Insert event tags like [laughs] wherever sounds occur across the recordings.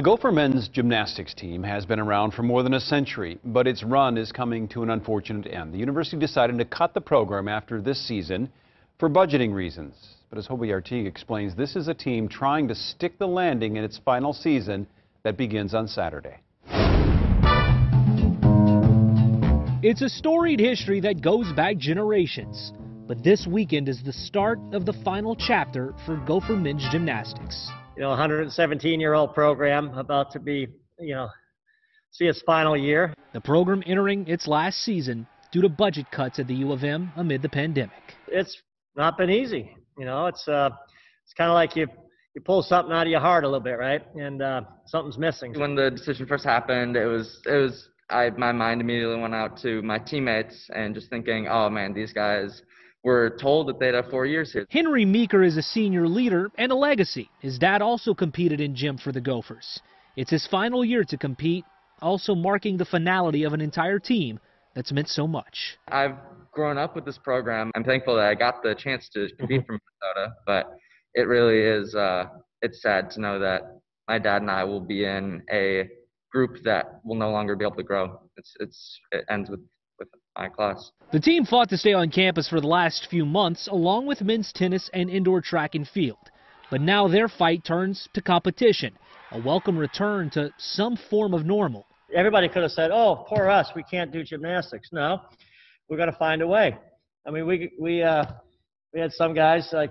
The Gopher men's gymnastics team has been around for more than a century, but its run is coming to an unfortunate end. The university decided to cut the program after this season for budgeting reasons. But as Hobie Artigue explains, this is a team trying to stick the landing in its final season that begins on Saturday. It's a storied history that goes back generations. But this weekend is the start of the final chapter for Gopher men's gymnastics you know, 117 year old program about to be, you know, see its final year. The program entering its last season due to budget cuts at the U of M amid the pandemic. It's not been easy. You know, it's uh, it's kind of like you you pull something out of your heart a little bit, right? And uh, something's missing. When the decision first happened, it was it was I my mind immediately went out to my teammates and just thinking, oh man, these guys were told that they'd have four years here. Henry Meeker is a senior leader and a legacy. His dad also competed in gym for the Gophers. It's his final year to compete, also marking the finality of an entire team that's meant so much. I've grown up with this program. I'm thankful that I got the chance to compete [laughs] for Minnesota, but it really is uh, it's sad to know that my dad and I will be in a group that will no longer be able to grow. It's it's it ends with with my class. The team fought to stay on campus for the last few months, along with men's tennis and indoor track and field. But now their fight turns to competition, a welcome return to some form of normal. Everybody could have said, oh, poor us, we can't do gymnastics. No, we're going to find a way. I mean, we, we, uh, we had some guys like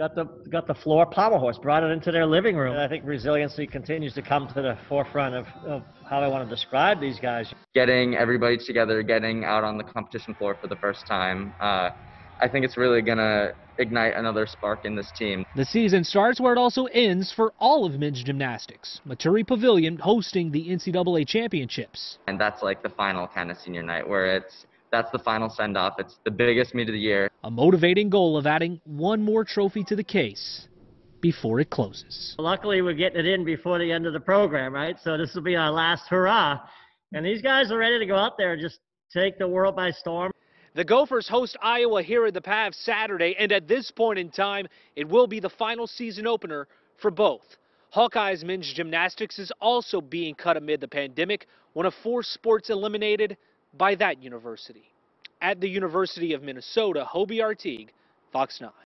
got the got the floor pommel horse, brought it into their living room. And I think resiliency continues to come to the forefront of, of how I want to describe these guys. Getting everybody together, getting out on the competition floor for the first time. Uh, I think it's really going to ignite another spark in this team. The season starts where it also ends for all of men's gymnastics. Maturi Pavilion hosting the NCAA championships. And that's like the final kind of senior night where it's that's the final send off. It's the biggest meet of the year. A motivating goal of adding one more trophy to the case before it closes. Luckily, we're getting it in before the end of the program, right? So this will be our last hurrah. And these guys are ready to go out there and just take the world by storm. The Gophers host Iowa here at the PAV Saturday, and at this point in time, it will be the final season opener for both. Hawkeyes men's gymnastics is also being cut amid the pandemic, one of four sports eliminated by that university. At the University of Minnesota, Hobie Artigue, Fox 9.